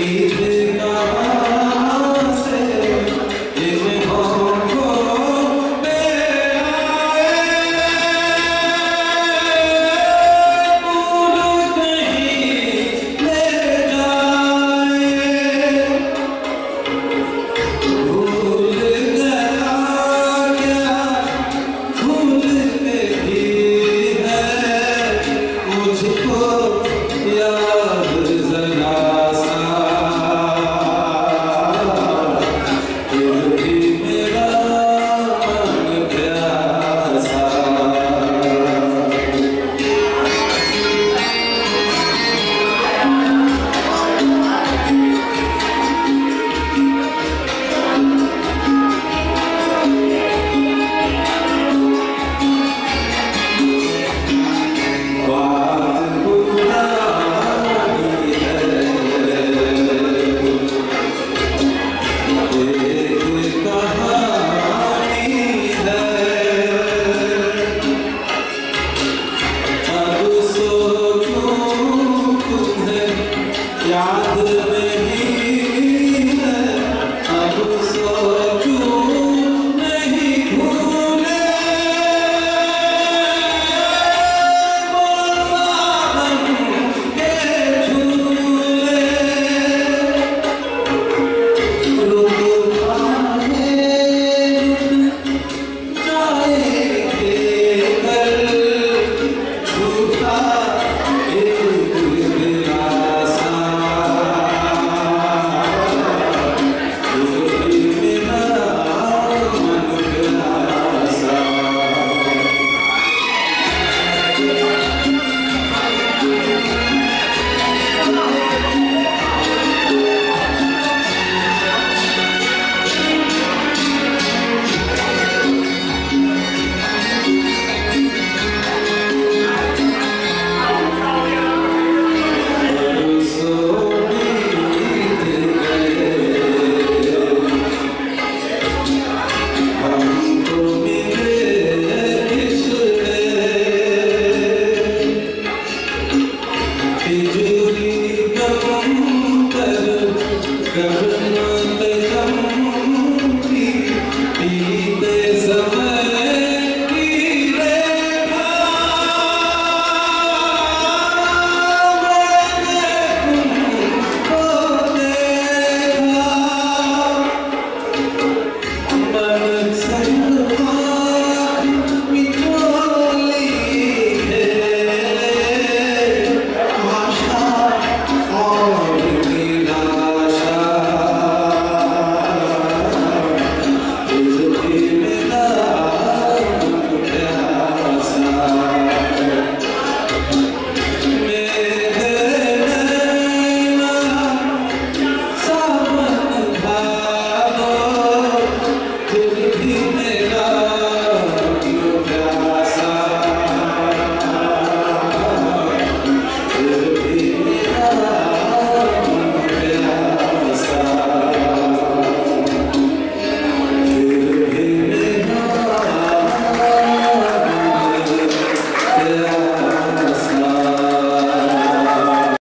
David.